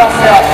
Tá Marcelo.